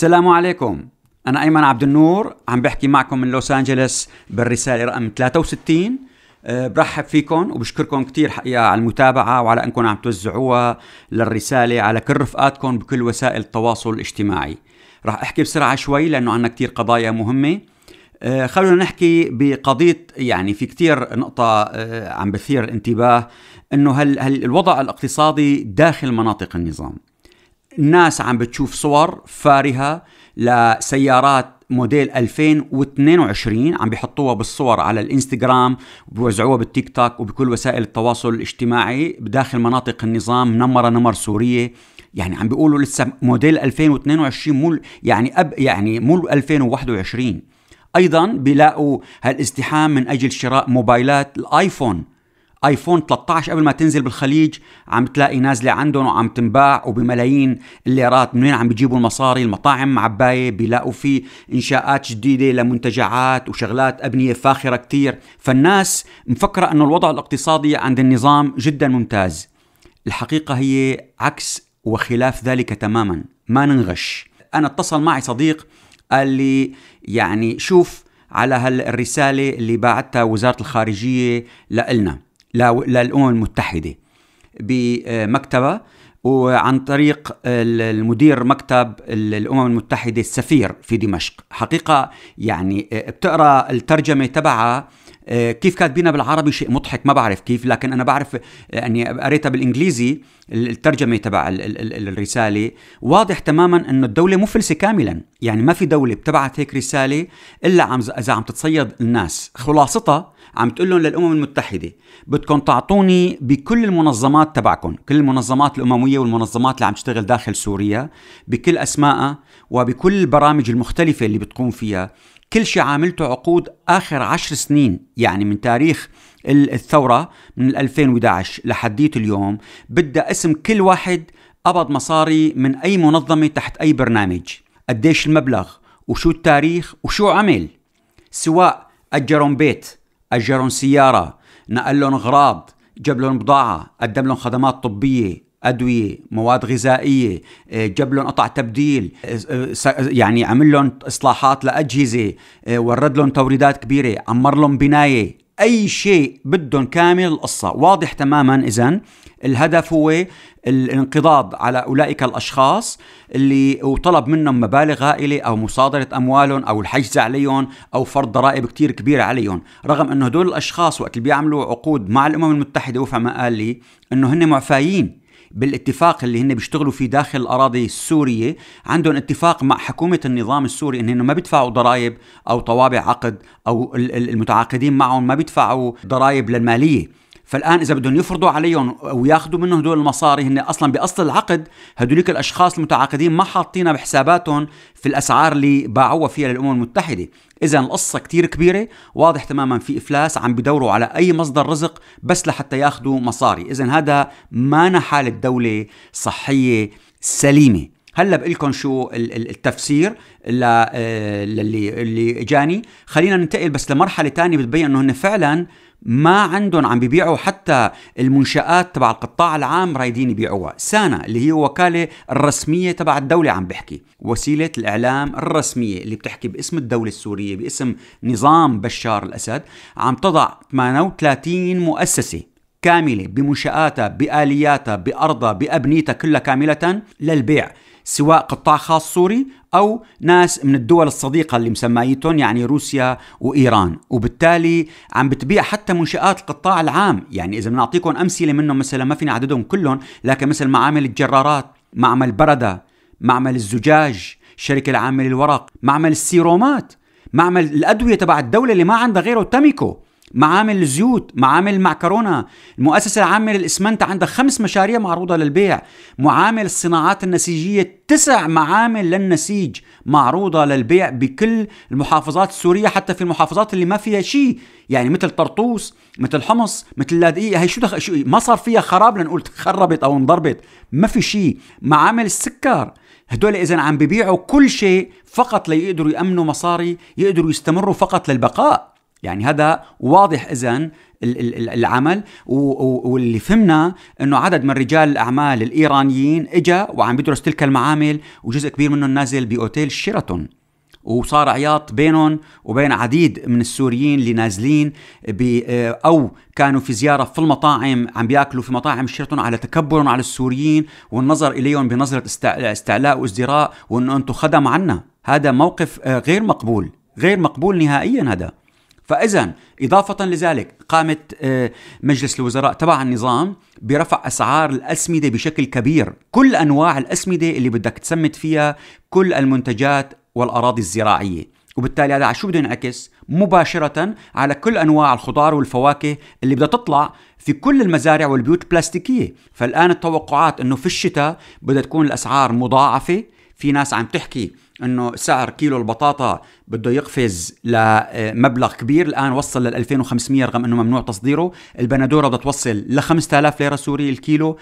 السلام عليكم. أنا أيمن عبد النور عم بحكي معكم من لوس أنجلوس بالرسالة رقم 63 أه برحب فيكم وبشكركم كتير حقيقة على المتابعة وعلى أنكم عم توزعوها للرسالة على كل رفقاتكم بكل وسائل التواصل الاجتماعي. راح أحكي بسرعة شوي لأنه عندنا كتير قضايا مهمة. أه خلونا نحكي بقضية يعني في كتير نقطة أه عم بثير الانتباه أنه هل, هل الوضع الاقتصادي داخل مناطق النظام؟ الناس عم بتشوف صور فارهة لسيارات موديل 2022 عم بيحطوها بالصور على الإنستغرام وبيوزعوها بالتيك توك وبكل وسائل التواصل الاجتماعي بداخل مناطق النظام منمرة نمر سورية. يعني عم بيقولوا لسه موديل 2022 مو يعني أب يعني مو 2021 أيضا بيلاقوا هالازدحام من أجل شراء موبايلات الآيفون. آيفون 13 قبل ما تنزل بالخليج عم تلاقي نازلة عندهم وعم تنباع وبملايين الليرات من وين عم بيجيبوا المصاري المطاعم معباية بيلاقوا في إنشاءات جديدة لمنتجعات وشغلات أبنية فاخرة كتير. فالناس مفكرة إنه الوضع الاقتصادي عند النظام جدا ممتاز. الحقيقة هي عكس وخلاف ذلك تماما. ما ننغش. أنا اتصل معي صديق قال لي يعني شوف على هالرسالة اللي باعتها وزارة الخارجية لإلنا. للأمم المتحدة بمكتبة وعن طريق المدير مكتب الأمم المتحدة السفير في دمشق. حقيقة يعني بتقرأ الترجمة تبعها كيف كاتبينها بالعربي شيء مضحك ما بعرف كيف لكن أنا بعرف يعني قريتها بالإنجليزي الترجمة تبع الرسالة. واضح تماما إنه الدولة مفلسه كاملا. يعني ما في دولة بتبعت هيك رسالة إلا عم إذا عم تتصيد الناس. خلاصتها عم تقول لهم للأمم المتحدة بدكم تعطوني بكل المنظمات تبعكم كل المنظمات الأممية والمنظمات اللي عم تشتغل داخل سوريا بكل اسمائها وبكل البرامج المختلفة اللي بتقوم فيها. كل شيء عاملته عقود آخر عشر سنين يعني من تاريخ الثورة من 2011 لحديت اليوم بدها أسم كل واحد قبض مصاري من أي منظمة تحت أي برنامج. قديش المبلغ؟ وشو التاريخ؟ وشو عمل؟ سواء أجرهم بيت أجرهم سيارة نقل لهم أغراض جاب لهم بضاعة قدم لهم خدمات طبية أدوية مواد غذائية آه، جاب لهم قطع تبديل آه، يعني عمل لهم إصلاحات لأجهزة آه، ورد لهم توريدات كبيرة عمر لهم بناية أي شيء بدهم كامل القصة. واضح تماما اذا الهدف هو الانقضاض على أولئك الأشخاص اللي وطلب منهم مبالغ هائلة أو مصادرة أموالهم أو الحجز عليهم أو فرض ضرائب كتير كبيرة عليهم. رغم إنه هدول الأشخاص وقت اللي بيعملوا عقود مع الأمم المتحدة وفق ما قال لي إنه هن معفايين. بالاتفاق اللي هن بيشتغلوا فيه داخل الأراضي السورية. عندهم اتفاق مع حكومة النظام السوري انهم ما بيدفعوا ضرائب أو طوابع عقد أو المتعاقدين معهم ما بيدفعوا ضرائب للمالية. فالآن إذا بدهم يفرضوا عليهم وياخذوا منهم هدول المصاري هن أصلا باصل العقد هدوليك الأشخاص المتعاقدين ما حاطينها بحساباتهم في الأسعار اللي باعوها فيها للأمم المتحدة. اذا القصة كتير كبيرة واضح تماما في إفلاس عم بدوروا على أي مصدر رزق بس لحتى ياخذوا مصاري. اذا هذا ما حاله دوله صحية سليمة. هلأ بقول لكم شو التفسير آه، للي اللي إجاني. خلينا ننتقل بس لمرحلة ثانية بتبين إنه هن فعلا ما عندهم عم بيبيعوا حتى المنشآت تبع القطاع العام رايدين يبيعوها. سانا اللي هي وكالة الرسمية تبع الدولة عم بحكي. وسيلة الإعلام الرسمية اللي بتحكي باسم الدولة السورية باسم نظام بشار الأسد عم تضع 38 مؤسسة كاملة بمنشآتها بآلياتها بأرضها بأبنيتها كلها كاملة للبيع. سواء قطاع خاص سوري أو ناس من الدول الصديقة اللي مسميتهم يعني روسيا وإيران. وبالتالي عم بتبيع حتى منشآت القطاع العام. يعني إذا بنعطيكم أمثلة منهم مثلا ما فيني أعددهم كلهم لكن مثل معامل الجرارات معمل برده معمل الزجاج الشركة العامة للورق معمل السيرومات معمل الأدوية تبع الدولة اللي ما عندها غيره تاميكو معامل الزيوت معامل المعكرونة. المؤسسة العامة للإسمنت عندها خمس مشاريع معروضة للبيع. معامل الصناعات النسيجية تسع معامل للنسيج معروضة للبيع بكل المحافظات السورية حتى في المحافظات اللي ما فيها شيء يعني مثل طرطوس مثل حمص مثل لاذقية هي شو, دخ... شو ما صار فيها خراب لنقول خربت أو انضربت. ما في شيء معامل السكر. هدول إذا عم ببيعوا كل شيء فقط ليقدروا يأمنوا مصاري يقدروا يستمروا فقط للبقاء. يعني هذا واضح اذا العمل. واللي فهمنا إنه عدد من رجال الأعمال الإيرانيين إجا وعم بيدرس تلك المعامل وجزء كبير منهم نازل بأوتيل شيراتون. وصار عياط بينهم وبين عديد من السوريين اللي نازلين أو كانوا في زيارة في المطاعم عم بيأكلوا في مطاعم شيراتون على تكبرهم على السوريين والنظر إليهم بنظرة استعلاء وازدراء وإنه أنتم خدم عنا. هذا موقف آه، غير مقبول غير مقبول نهائيا هذا. فاذا إضافة لذلك قامت آه، مجلس الوزراء تبع النظام برفع أسعار الأسمدة بشكل كبير. كل أنواع الأسمدة اللي بدك تسمد فيها كل المنتجات والأراضي الزراعية. وبالتالي هذا على شو بده ينعكس؟ مباشرة على كل أنواع الخضار والفواكه اللي بدها تطلع في كل المزارع والبيوت البلاستيكية. فالآن التوقعات أنه في الشتاء بدها تكون الأسعار مضاعفة في ناس عم تحكي إنه سعر كيلو البطاطا بده يقفز لمبلغ كبير. الآن وصل لل 2500 رغم إنه ممنوع تصديره. البندورة بدها توصل ل 5000 ليرة سوري الكيلو.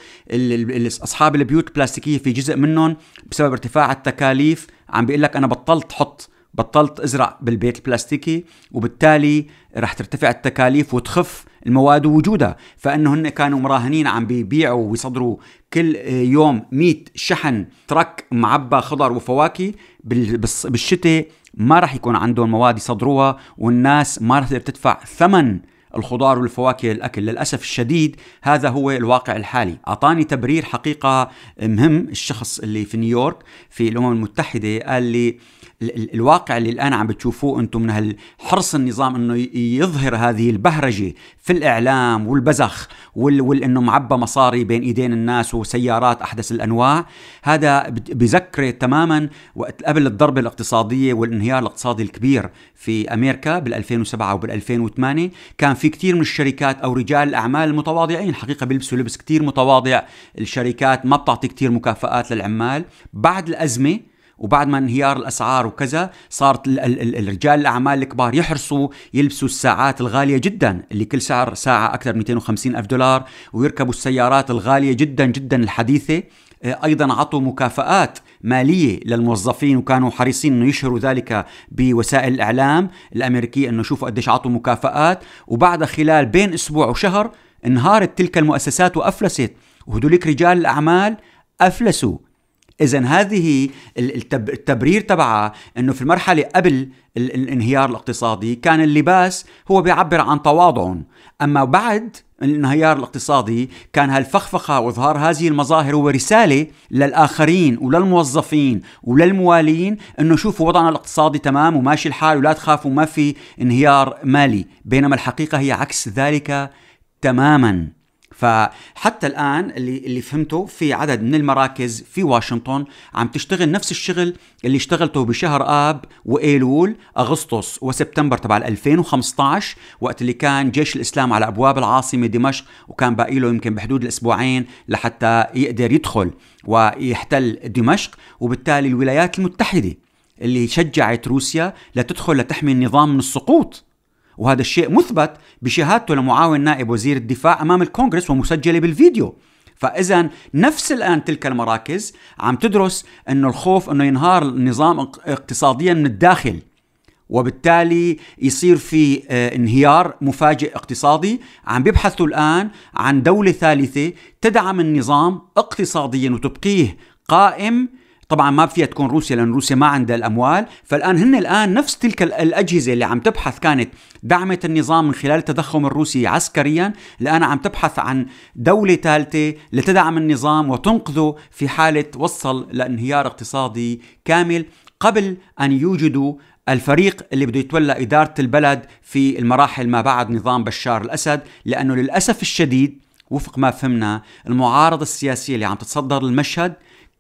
أصحاب البيوت البلاستيكية في جزء منهم بسبب ارتفاع التكاليف. عم بيقول لك أنا بطلت حط بطلت أزرع بالبيت البلاستيكي وبالتالي رح ترتفع التكاليف وتخف المواد وجودها فانه هن كانوا مراهنين عم بيبيعوا ويصدروا كل يوم 100 شحن ترك معبى خضر وفواكه بالشتاء ما رح يكون عندهم مواد يصدروها والناس ما رح تدفع ثمن الخضار والفواكه للأكل. للأسف الشديد هذا هو الواقع الحالي. أعطاني تبرير حقيقة مهم الشخص اللي في نيويورك في الأمم المتحدة قال لي الواقع اللي الآن عم بتشوفوه أنتم من هالحرص النظام إنه يظهر هذه البهرجة في الإعلام والبزخ وال, معبى مصاري بين إيدين الناس وسيارات أحدث الأنواع. هذا بذكر تماما وقت قبل الضربة الاقتصادية والانهيار الاقتصادي الكبير في أمريكا بال 2007 وبال 2008 كان في كثير من الشركات أو رجال الأعمال المتواضعين حقيقة بيلبسوا لبس كثير متواضع. الشركات ما بتعطي كثير مكافآت للعمال. بعد الأزمة وبعد ما انهيار الأسعار وكذا صارت الرجال الأعمال الكبار يحرصوا يلبسوا الساعات الغالية جدا اللي كل سعر ساعة أكثر من 250 ألف دولار ويركبوا السيارات الغالية جدا جدا الحديثة. أيضا عطوا مكافآت مالية للموظفين وكانوا حريصين إنه يشهروا ذلك بوسائل الإعلام الأمريكية إنه شوفوا قديش عطوا مكافآت. وبعد خلال بين أسبوع وشهر انهارت تلك المؤسسات وأفلست. وهدوليك رجال الأعمال أفلسوا. اذا هذه التبرير تبعها إنه في المرحلة قبل الانهيار الاقتصادي كان اللباس هو بيعبر عن تواضعهم. أما بعد الانهيار الاقتصادي كان هالفخفخة وإظهار هذه المظاهر هو رساله للآخرين وللموظفين وللموالين إنه شوفوا وضعنا الاقتصادي تمام وماشي الحال ولا تخافوا ما في انهيار مالي. بينما الحقيقة هي عكس ذلك تماما. فحتى الآن اللي اللي فهمته في عدد من المراكز في واشنطن عم تشتغل نفس الشغل اللي اشتغلته بشهر آب وإيلول أغسطس وسبتمبر تبع 2015 وقت اللي كان جيش الإسلام على أبواب العاصمة دمشق وكان باقي له يمكن بحدود الأسبوعين لحتى يقدر يدخل ويحتل دمشق وبالتالي الولايات المتحدة اللي شجعت روسيا لتدخل لتحمي النظام من السقوط. وهذا الشيء مثبت بشهادته لمعاون نائب وزير الدفاع أمام الكونغرس ومسجلة بالفيديو. فاذا نفس الآن تلك المراكز عم تدرس إنه الخوف إنه ينهار النظام اقتصاديا من الداخل وبالتالي يصير في آه، انهيار مفاجئ اقتصادي. عم بيبحثوا الآن عن دولة ثالثة تدعم النظام اقتصاديا وتبقيه قائم طبعا ما فيها تكون روسيا لأن روسيا ما عندها الأموال. فالآن هن الآن نفس تلك الأجهزة اللي عم تبحث كانت دعمت النظام من خلال التضخم الروسي عسكريا. الآن عم تبحث عن دولة ثالثة لتدعم النظام وتنقذه في حالة وصل لانهيار اقتصادي كامل قبل أن يوجدوا الفريق اللي بده يتولى إدارة البلد في المراحل ما بعد نظام بشار الأسد. لأنه للأسف الشديد وفق ما فهمنا المعارضة السياسية اللي عم تتصدر المشهد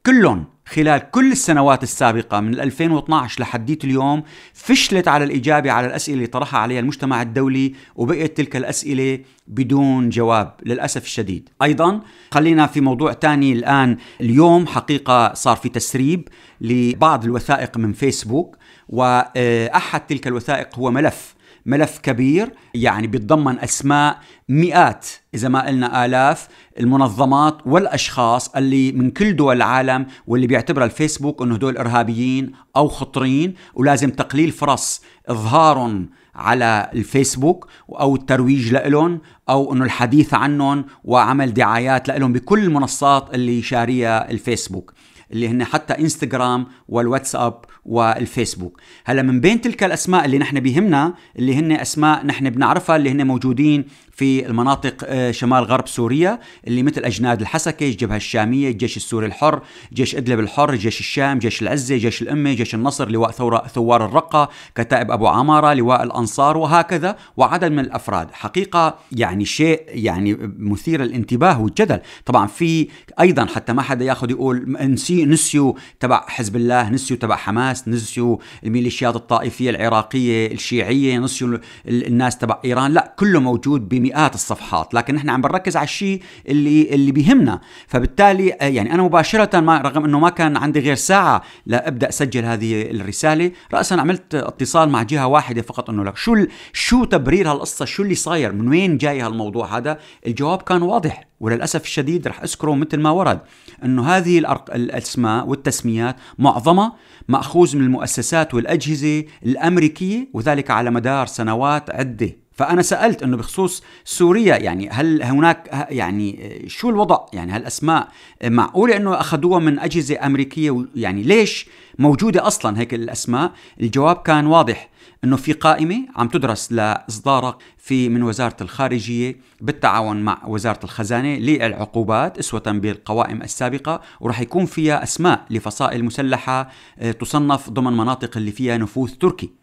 كلهم خلال كل السنوات السابقة من 2012 لحديت اليوم فشلت على الإجابة على الأسئلة اللي طرحها عليها المجتمع الدولي وبقيت تلك الأسئلة بدون جواب للأسف الشديد. أيضا خلينا في موضوع تاني الآن. اليوم حقيقة صار في تسريب لبعض الوثائق من فيسبوك وأحد تلك الوثائق هو ملف ملف كبير يعني بيتضمن أسماء مئات إذا ما قلنا آلاف المنظمات والأشخاص اللي من كل دول العالم واللي بيعتبر الفيسبوك إنه دول إرهابيين أو خطرين ولازم تقليل فرص إظهارهم على الفيسبوك أو الترويج لهم أو إنه الحديث عنهم وعمل دعايات لهم بكل المنصات اللي شاريها الفيسبوك اللي هن حتى إنستغرام والواتساب والفيسبوك. هلا من بين تلك الأسماء اللي نحن بيهمنا اللي هن أسماء نحن بنعرفها اللي هن موجودين في المناطق آه، شمال غرب سوريا اللي مثل أجناد الحسكة، الجبهه الشامية، الجيش السوري الحر، جيش إدلب الحر، جيش الشام، جيش العزة، جيش الأمة، جيش النصر، لواء ثورة ثوار الرقة، كتائب أبو عمارة، لواء الأنصار وهكذا وعدد من الأفراد، حقيقة يعني شيء يعني مثير للانتباه والجدل، طبعا في أيضا حتى ما حدا ياخذ يقول نسيوا تبع حزب الله، نسيوا تبع حماس، نسيوا الميليشيات الطائفية العراقية الشيعية، نسيوا الناس تبع إيران، لا كله موجود بم مئات الصفحات لكن نحن عم بنركز على الشيء اللي اللي بيهمنا. فبالتالي آه، يعني أنا مباشرة ما رغم إنه ما كان عندي غير ساعة لأبدأ أسجل هذه الرسالة راسا عملت اتصال مع جهة واحدة فقط إنه لك شو شو تبرير هالقصة؟ شو اللي صاير؟ من وين جاي هالموضوع هذا؟ الجواب كان واضح وللأسف الشديد رح أذكره مثل ما ورد إنه هذه الأسماء والتسميات معظمها مأخوذ من المؤسسات والأجهزة الأمريكية وذلك على مدار سنوات عدة. فأنا سألت أنه بخصوص سوريا يعني هل هناك يعني شو الوضع؟ يعني هالأسماء معقولة أنه أخذوها من أجهزة أمريكية؟ يعني ليش موجودة أصلا هيك الأسماء؟ الجواب كان واضح إنه في قائمة عم تدرس لإصدارها في من وزارة الخارجية بالتعاون مع وزارة الخزانة للعقوبات إسوة بالقوائم السابقة وراح يكون فيها أسماء لفصائل مسلحة آه، تصنف ضمن مناطق اللي فيها نفوذ تركي.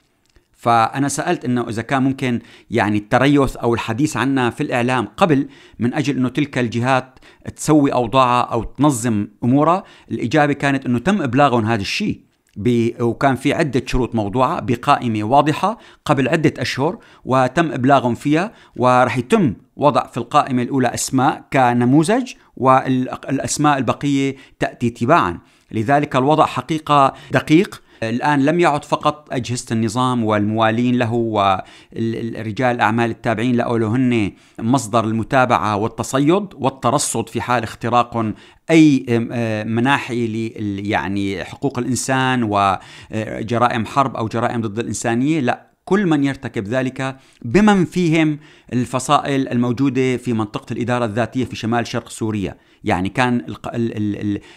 فأنا سألت أنه إذا كان ممكن يعني التريث أو الحديث عنها في الإعلام قبل من أجل أنه تلك الجهات تسوي أوضاعها أو تنظم أمورها الإجابة كانت أنه تم إبلاغهم هذا الشيء وكان في عدة شروط موضوعة بقائمة واضحة قبل عدة أشهر وتم إبلاغهم فيها ورح يتم وضع في القائمة الأولى أسماء كنموذج والأسماء البقية تأتي تباعا. لذلك الوضع حقيقة دقيق الآن لم يعد فقط أجهزة النظام والموالين له ورجال الأعمال التابعين له هن مصدر المتابعة والتصيد والترصد في حال اختراق أي آه، مناحي يعني حقوق الإنسان وجرائم حرب أو جرائم ضد الإنسانية لا. كل من يرتكب ذلك بمن فيهم الفصائل الموجودة في منطقة الإدارة الذاتية في شمال شرق سوريا. يعني كان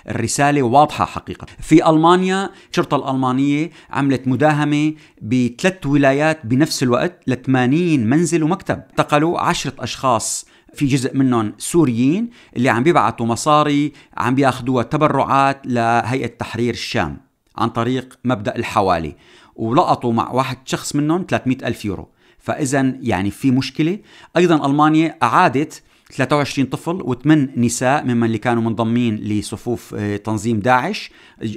الرسالة واضحة حقيقة. في ألمانيا الشرطة الألمانية عملت مداهمة بثلاث ولايات بنفس الوقت ل 80 منزل ومكتب. انتقلوا عشرة أشخاص في جزء منهم سوريين اللي عم بيبعتوا مصاري عم بياخذوها تبرعات لهيئة تحرير الشام عن طريق مبدأ الحوالي. ولقطوا مع واحد شخص منهم 300 ألف يورو. فإذا يعني في مشكلة. أيضا ألمانيا أعادت 23 طفل وثمان نساء ممن اللي كانوا منضمين لصفوف آه، تنظيم داعش.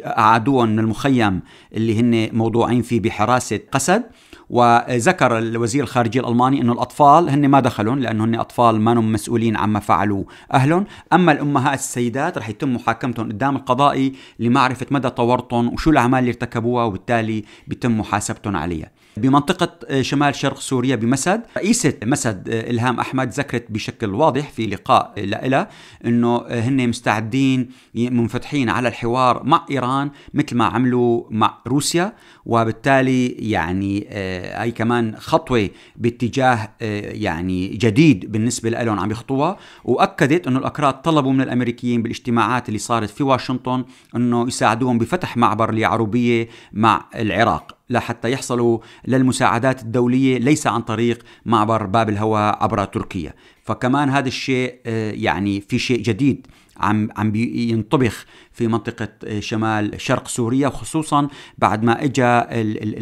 أعادوهم من المخيم اللي هن موضوعين فيه بحراسة قسد. وذكر الوزير الخارجية الألماني أنه الأطفال هن ما دخلون لأنه هن أطفال ما هم مسؤولين عما فعلوا أهلهم. أما الأمهات السيدات رح يتم محاكمتهم قدام القضائي لمعرفة مدى طورتهم وشو الأعمال اللي ارتكبوها وبالتالي بيتم محاسبتهم عليها. بمنطقة آه، شمال شرق سوريا بمسد رئيسة مسد آه، إلهام أحمد ذكرت بشكل واضح في لقاء لها أنه آه، هن مستعدين منفتحين على الحوار مع إيران مثل ما عملوا مع روسيا. وبالتالي يعني هي كمان خطوة باتجاه يعني جديد بالنسبة لهم عم يخطوها. وأكدت أنه الأكراد طلبوا من الأمريكيين بالاجتماعات اللي صارت في واشنطن أنه يساعدوهم بفتح معبر اليعروبية مع العراق لحتى يحصلوا للمساعدات الدولية ليس عن طريق معبر باب الهواء عبر تركيا. فكمان هذا الشيء آه، يعني في شيء جديد عم عم ينطبخ في منطقة آه، شمال شرق سوريا خصوصا بعد ما اجى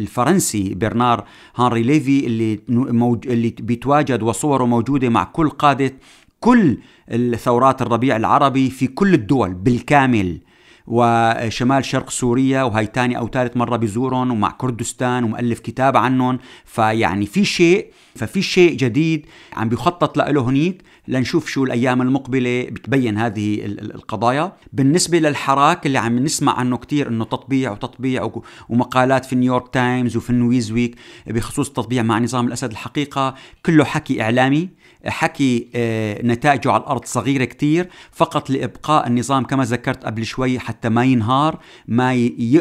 الفرنسي برنار هنري ليفي اللي موج اللي بيتواجد وصوره موجودة مع كل قادة كل الثورات الربيع العربي في كل الدول بالكامل. وشمال شرق سوريا وهي تاني أو ثالث مرة بزورهم ومع كردستان ومؤلف كتاب عنهم. فيعني في شيء ففي شيء جديد عم بيخطط له هنيك. لنشوف شو الأيام المقبلة بتبين هذه القضايا. بالنسبة للحراك اللي عم نسمع عنه كتير أنه تطبيع وتطبيع ومقالات في نيويورك تايمز وفي النيوزويك بخصوص التطبيع مع نظام الأسد الحقيقة كله حكي إعلامي. حكي آه، نتائجه على الأرض صغيرة كتير فقط لإبقاء النظام كما ذكرت قبل شوي حتى ما ينهار ما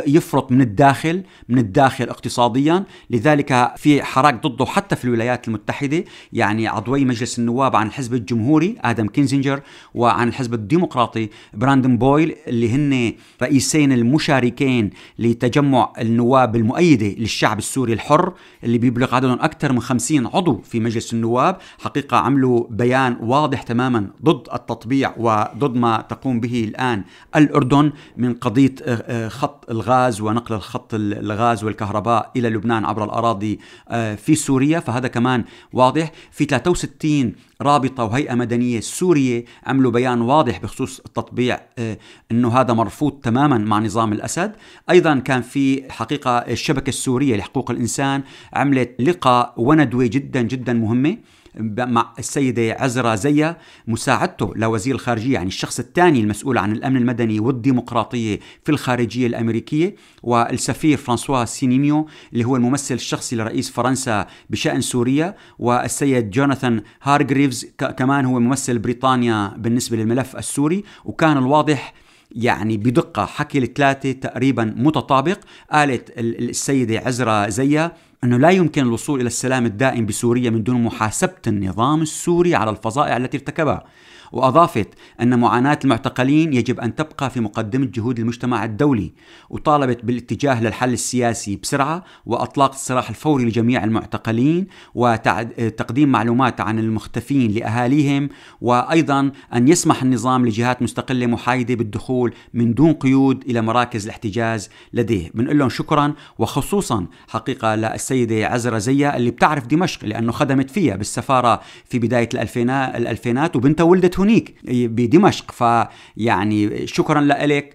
يفرط من الداخل من الداخل اقتصاديا. لذلك في حراك ضده حتى في الولايات المتحدة يعني عضوي مجلس النواب عن الحزب الجمهوري آدم كينزنجر وعن الحزب الديمقراطي براندن بويل اللي هن رئيسين المشاركين لتجمع النواب المؤيدة للشعب السوري الحر اللي بيبلغ عددهم أكثر من 50 عضو في مجلس النواب. حقيقة عملوا بيان واضح تماما ضد التطبيع وضد ما تقوم به الآن الأردن من قضية آه، آه، خط الغاز ونقل الخط الغاز والكهرباء إلى لبنان عبر الأراضي آه، في سوريا. فهذا كمان واضح. في 63 رابطة وهيئة مدنية سورية عملوا بيان واضح بخصوص التطبيع أنه هذا مرفوض تماما مع نظام الأسد. أيضا كان في حقيقة الشبكة السورية لحقوق الإنسان عملت لقاء وندوة جدا جدا مهمة. مع السيدة عزرا زيا مساعدته لوزير الخارجية يعني الشخص الثاني المسؤول عن الأمن المدني والديمقراطية في الخارجية الأمريكية والسفير فرانسوا سينيميو اللي هو الممثل الشخصي لرئيس فرنسا بشأن سوريا والسيد جوناثان هارغريفز كمان هو ممثل بريطانيا بالنسبة للملف السوري. وكان الواضح يعني بدقة حكي الثلاثة تقريبا متطابق. قالت السيدة عزرا زيا أنه لا يمكن الوصول إلى السلام الدائم بسوريا من دون محاسبة النظام السوري على الفظائع التي ارتكبها. وأضافت أن معاناة المعتقلين يجب أن تبقى في مقدمة جهود المجتمع الدولي وطالبت بالاتجاه للحل السياسي بسرعة وأطلاق السراح الفوري لجميع المعتقلين وتقديم معلومات عن المختفين لأهاليهم وأيضا أن يسمح النظام لجهات مستقلة محايدة بالدخول من دون قيود إلى مراكز الاحتجاز لديه. بنقول لهم شكرا وخصوصا حقيقة للسيدة عزرة زيا اللي بتعرف دمشق لأنه خدمت فيها بالسفارة في بداية الألفينات وبنتها ولدت هناك بدمشق فيعني شكرا لك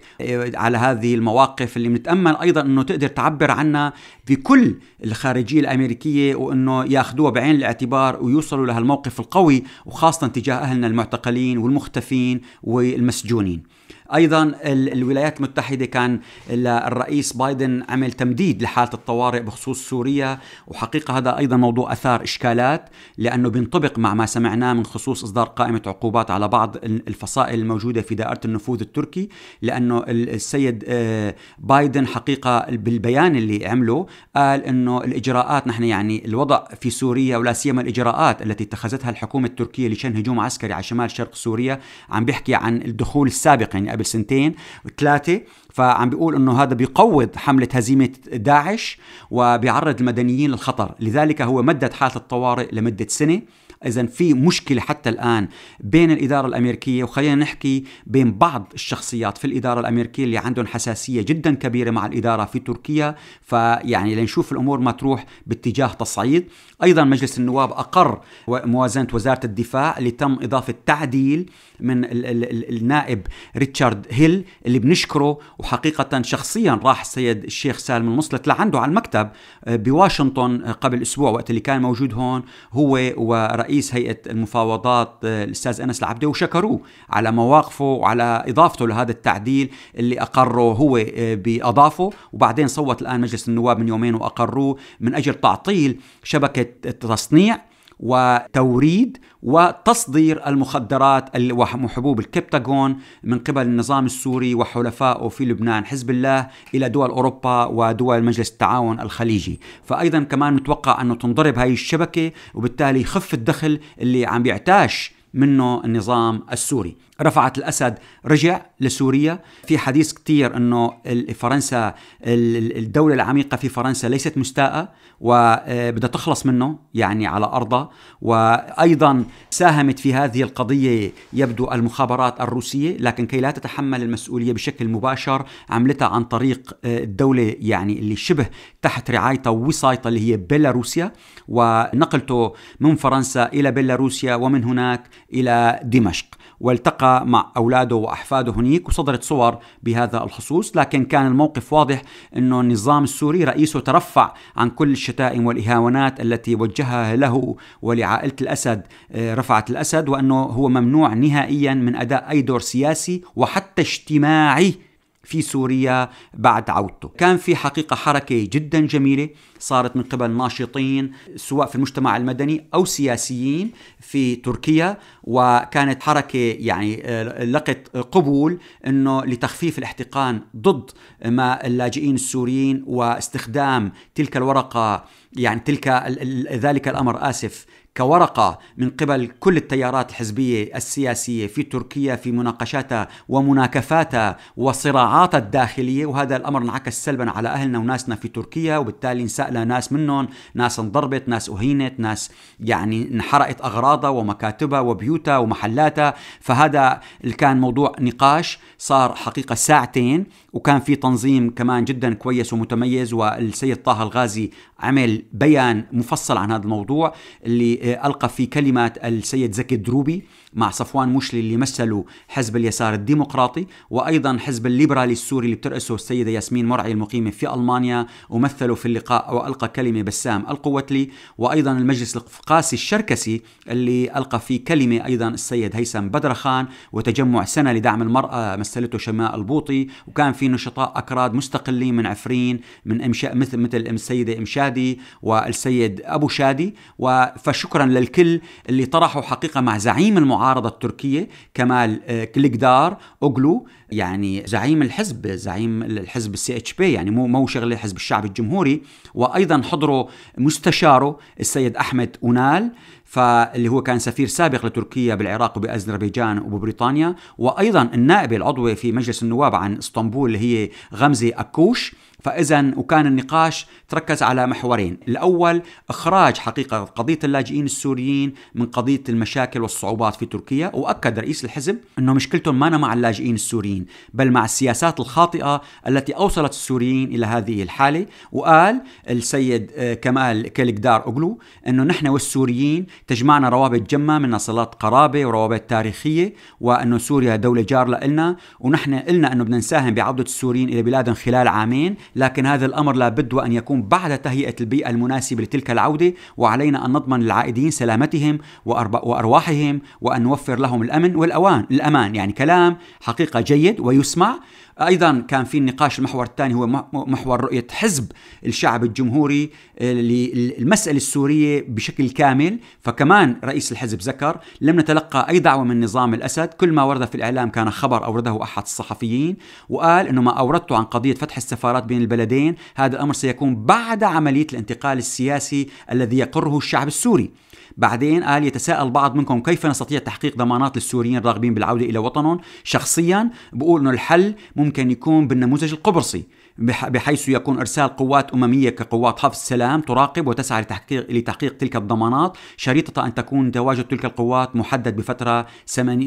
على هذه المواقف اللي بنتأمل أيضا إنه تقدر تعبر عنها في كل الخارجية الأمريكية وإنه ياخذوها بعين الاعتبار ويوصلوا لهالموقف القوي وخاصة تجاه أهلنا المعتقلين والمختفين والمسجونين. أيضا الولايات المتحدة كان الرئيس بايدن عمل تمديد لحالة الطوارئ بخصوص سوريا وحقيقة هذا أيضا موضوع أثار إشكالات لأنه بينطبق مع ما سمعناه من خصوص إصدار قائمة عقوبات على بعض الفصائل الموجودة في دائرة النفوذ التركي لأنه السيد آه، بايدن حقيقة بالبيان اللي عمله قال إنه الإجراءات نحن يعني الوضع في سوريا ولا سيما الإجراءات التي اتخذتها الحكومة التركية لشن هجوم عسكري على شمال شرق سوريا عم بيحكي عن الدخول السابق يعني قبل سنتين ثلاثة. فعم بيقول إنه هذا بيقوض حملة هزيمة داعش وبيعرض المدنيين للخطر. لذلك هو مدد حالة الطوارئ لمدة سنة. إذا في مشكلة حتى الآن بين الإدارة الأمريكية وخلينا نحكي بين بعض الشخصيات في الإدارة الأمريكية اللي عندهم حساسية جدا كبيرة مع الإدارة في تركيا. فيعني لنشوف الأمور ما تروح باتجاه تصعيد. أيضا مجلس النواب أقر موازنه وزارة الدفاع اللي تم إضافة تعديل من ال ال النائب ريتشارد هيل اللي بنشكره. وحقيقة شخصيا راح السيد الشيخ سالم المصلت لعنده على المكتب آه، بواشنطن آه، قبل أسبوع وقت اللي كان موجود هون هو ورئيس هيئة المفاوضات آه، الأستاذ أنس العبدي وشكروه على مواقفه وعلى إضافته لهذا التعديل اللي أقره هو بأضافه. وبعدين صوت الآن مجلس النواب من يومين وأقروه من أجل تعطيل شبكة تصنيع وتوريد وتصدير المخدرات وحبوب الكبتاغون من قبل النظام السوري وحلفائه في لبنان. حزب الله إلى دول أوروبا ودول مجلس التعاون الخليجي، فايضا كمان متوقع أنه تنضرب هاي الشبكة وبالتالي يخف الدخل اللي عم بيعتاش منه النظام السوري. رفعت الأسد رجع لسوريا. في حديث كتير أنه فرنسا الدولة العميقة في فرنسا ليست مستاءة وبدها تخلص منه يعني على أرضها. وأيضا ساهمت في هذه القضية يبدو المخابرات الروسية لكن كي لا تتحمل المسؤولية بشكل مباشر عملتها عن طريق الدولة يعني اللي شبه تحت رعايتها ووصايتها اللي هي بيلاروسيا. ونقلته من فرنسا إلى بيلاروسيا ومن هناك إلى دمشق. والتقى مع أولاده وأحفاده هنيك وصدرت صور بهذا الخصوص لكن كان الموقف واضح أنه النظام السوري رئيسه ترفع عن كل الشتائم والإهانات التي وجهها له ولعائلة الأسد آه، رفعت الأسد وأنه هو ممنوع نهائيا من أداء أي دور سياسي وحتى اجتماعي في سوريا بعد عودته. كان في حقيقة حركة جدا جميلة صارت من قبل ناشطين سواء في المجتمع المدني أو سياسيين في تركيا وكانت حركة يعني آه، لقت قبول أنه لتخفيف الاحتقان ضد ما اللاجئين السوريين واستخدام تلك الورقة يعني تلك ذلك الأمر آسف كورقة من قبل كل التيارات الحزبية السياسية في تركيا في مناقشاتها ومناكفاتها وصراعاتها الداخلية. وهذا الأمر انعكس سلبا على أهلنا وناسنا في تركيا وبالتالي انسأل ناس منهم ناس انضربت ناس أهينت ناس يعني انحرقت أغراضها ومكاتبها وبيوتها ومحلاتها. فهذا كان موضوع نقاش صار حقيقة ساعتين. وكان في تنظيم كمان جدا كويس ومتميز والسيد طه الغازي عمل بيان مفصل عن هذا الموضوع اللي ألقى فيه كلمات السيد زكي الدروبي. مع صفوان مشلي اللي مثلوا حزب اليسار الديمقراطي وأيضا حزب الليبرالي السوري اللي بترأسه السيدة ياسمين مرعي المقيمة في ألمانيا ومثلوا في اللقاء والقى كلمة بسام القوتلي وأيضا المجلس السياسي الشركسي اللي ألقى فيه كلمة أيضا السيد هيثم بدرخان وتجمع سنة لدعم المرأة مثلته شماء البوطي وكان في نشطاء أكراد مستقلين من عفرين من إمشاء مثل مثل السيدة إمشادي والسيد أبو شادي. فشكرا للكل اللي طرحوا حقيقة مع زعيم المعارضة المعارضة التركية كمال آه، كليكدار أوغلو يعني زعيم الحزب زعيم الحزب الـ CHP يعني مو مو شغله حزب الشعب الجمهوري. وأيضا حضروا مستشاره السيد أحمد أونال. فاللي هو كان سفير سابق لتركيا بالعراق وبأذربيجان وبريطانيا وأيضا النائبه العضوه في مجلس النواب عن إسطنبول اللي هي غمزة أكوش. فاذا وكان النقاش تركز على محورين، الأول إخراج حقيقة قضية اللاجئين السوريين من قضية المشاكل والصعوبات في تركيا، وأكد رئيس الحزب إنه مشكلتهم ما مع اللاجئين السوريين، بل مع السياسات الخاطئة التي أوصلت السوريين إلى هذه الحالة، وقال السيد آه، كمال كيلكدار أوغلو إنه نحن والسوريين تجمعنا روابط جمة من صلات قرابة وروابط تاريخية، وأنه سوريا دولة جار لنا، ونحن قلنا أنه بدنا نساهم بعودة السوريين إلى بلادهم خلال عامين لكن هذا الأمر لابد وأن يكون بعد تهيئة البيئة المناسبة لتلك العودة وعلينا أن نضمن للعائدين سلامتهم وأرواحهم وأن نوفر لهم الأمن والأوان الأمان. يعني كلام حقيقة جيد ويسمع. أيضا كان في النقاش المحور الثاني هو محور رؤية حزب الشعب الجمهوري آه، للمسألة السورية بشكل كامل. فكمان رئيس الحزب ذكر لم نتلقى أي دعوة من نظام الأسد. كل ما ورد في الإعلام كان خبر أورده أحد الصحفيين وقال إنه ما أوردته عن قضية فتح السفارات بين البلدين هذا الأمر سيكون بعد عملية الانتقال السياسي الذي يقره الشعب السوري. بعدين قال يتساءل بعض منكم كيف نستطيع تحقيق ضمانات للسوريين الراغبين بالعودة إلى وطنهم؟ شخصيا بقول أنه الحل ممكن يكون بالنموذج القبرصي بحيث يكون إرسال قوات أممية كقوات حفظ السلام تراقب وتسعى لتحقيق لتحقيق تلك الضمانات شريطة أن تكون تواجد تلك القوات محدد بفترة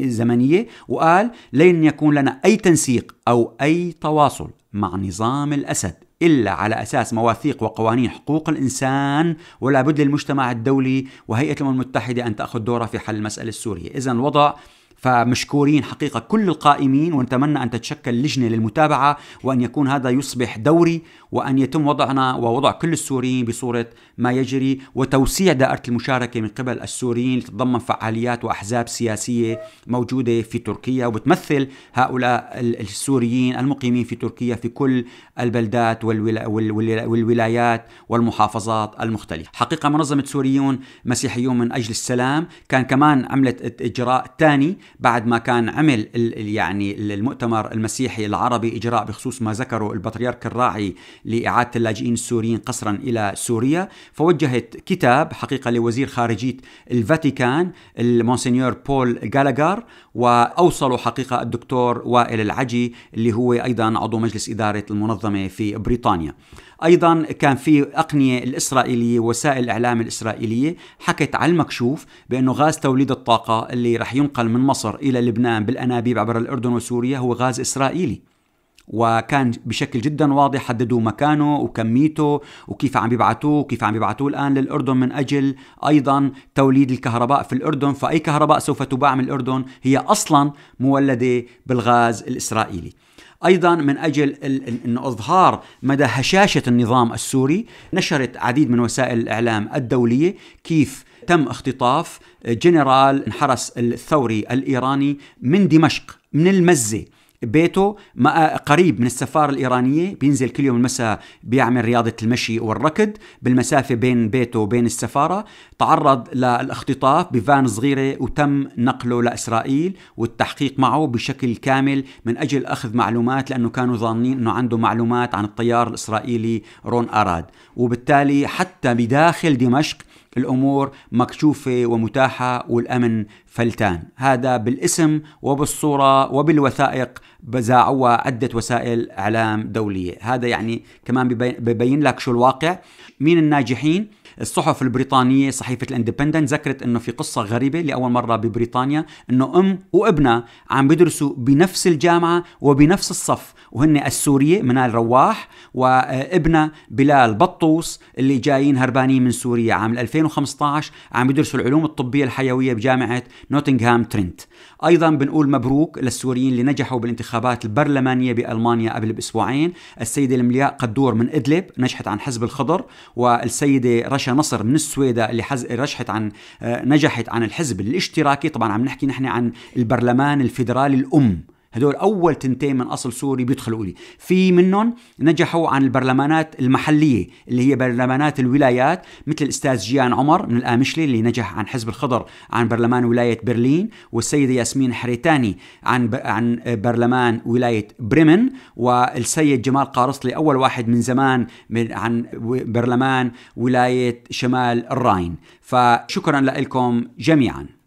زمنية وقال لن يكون لنا أي تنسيق أو أي تواصل مع نظام الأسد إلا على أساس مواثيق وقوانين حقوق الإنسان ولا بد للمجتمع الدولي وهيئة الأمم المتحدة أن تأخذ دورها في حل المسألة السورية. إذا الوضع فمشكورين حقيقة كل القائمين ونتمنى أن تتشكل لجنة للمتابعة وأن يكون هذا يصبح دوري وأن يتم وضعنا ووضع كل السوريين بصورة ما يجري وتوسيع دائرة المشاركة من قبل السوريين لتتضمن فعاليات وأحزاب سياسية موجودة في تركيا وبتمثل هؤلاء السوريين المقيمين في تركيا في كل البلدات والولايات والمحافظات المختلفة. حقيقة منظمة سوريون مسيحيون من أجل السلام كان كمان عملت إجراء ثاني بعد ما كان عمل يعني المؤتمر المسيحي العربي إجراء بخصوص ما ذكره البطريرك الراعي لإعادة اللاجئين السوريين قسرا إلى سوريا فوجهت كتاب حقيقة لوزير خارجية الفاتيكان المونسينيور بول غالاغر وأوصلوا حقيقة الدكتور وائل العجي اللي هو أيضا عضو مجلس إدارة المنظمة في بريطانيا. أيضا كان في أقنية الإسرائيلية وسائل الإعلام الإسرائيلية حكت على المكشوف بأنه غاز توليد الطاقة اللي رح ينقل من مصر إلى لبنان بالأنابيب عبر الأردن وسوريا هو غاز إسرائيلي. وكان بشكل جدا واضح حددوا مكانه وكميته وكيف عم بيبعتوه وكيف عم بيبعتوه الآن للأردن من أجل أيضا توليد الكهرباء في الأردن. فأي كهرباء سوف تباع من الأردن هي أصلا مولدة بالغاز الإسرائيلي. أيضا من أجل انه أظهار مدى هشاشة النظام السوري نشرت عديد من وسائل الإعلام الدولية. كيف تم اختطاف جنرال انحرس الثوري الإيراني من دمشق من المزة؟ بيته قريب من السفارة الإيرانية بينزل كل يوم المساء بيعمل رياضة المشي والركض. بالمسافة بين بيته وبين السفارة تعرض للاختطاف بفان صغيرة وتم نقله لإسرائيل والتحقيق معه بشكل كامل من أجل أخذ معلومات لأنه كانوا ظانين أنه عنده معلومات عن الطيار الإسرائيلي رون أراد. وبالتالي حتى بداخل دمشق الأمور مكشوفة ومتاحة والأمن فلتان، هذا بالاسم وبالصورة وبالوثائق بزاعوها عدة وسائل إعلام دولية، هذا يعني كمان ببين لك شو الواقع، مين الناجحين؟ الصحف البريطانية صحيفة الإندبندنت ذكرت إنه في قصة غريبة لأول مرة ببريطانيا إنه أم وابنها عم بيدرسوا بنفس الجامعة وبنفس الصف وهن السورية منال رواح وابنها بلال بطوس اللي جايين هربانين من سوريا. عام 2015 عم بيدرسوا العلوم الطبية الحيوية بجامعة نوتنغهام ترينت أيضا بنقول مبروك للسوريين اللي نجحوا بالانتخابات البرلمانية بألمانيا قبل بأسبوعين. السيدة الملياء قدور من إدلب نجحت عن حزب الخضر والسيدة رشا نصر من السويدة اللي حز... رشحت عن آه، نجحت عن الحزب الاشتراكي. طبعا عم نحكي نحن عن البرلمان الفيدرالي الأم. هدول أول تنتين من أصل سوري بيدخلوا لي في منهم نجحوا عن البرلمانات المحلية اللي هي برلمانات الولايات مثل الأستاذ جيان عمر من الآمشلي اللي نجح عن حزب الخضر عن برلمان ولاية برلين والسيدة ياسمين حريتاني عن ب... عن برلمان ولاية بريمن والسيد جمال قارصلي أول واحد من زمان من عن برلمان ولاية شمال الراين فشكرا لكم جميعا.